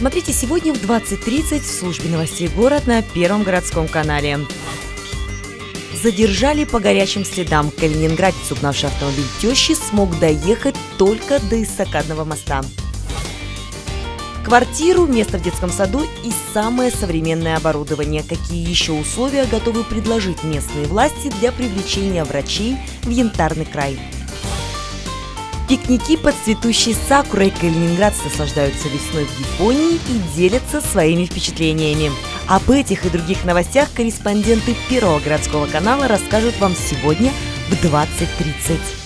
Смотрите сегодня в 20.30 в службе новостей «Город» на Первом городском канале. Задержали по горячим следам. Калининградец, угнавший автомобиль тещи, смог доехать только до эстакадного моста. Квартиру, место в детском саду и самое современное оборудование. Какие еще условия готовы предложить местные власти для привлечения врачей в Янтарный край? Пикники под цветущей сакурой калининградцы наслаждаются весной в Японии и делятся своими впечатлениями. Об этих и других новостях корреспонденты Первого городского канала расскажут вам сегодня в 20.30.